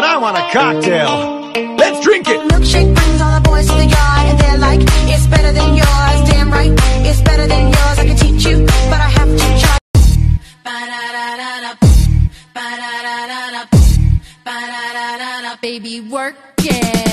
but I want a cocktail. Let's drink it. Milkshake brings all the boys to the yard, and they're like, it's better than yours. Damn right, it's better than yours. I can teach you, but I have to try. Ba-da-da-da-da, ba-da-da-da-da, ba-da-da-da-da, baby, work it.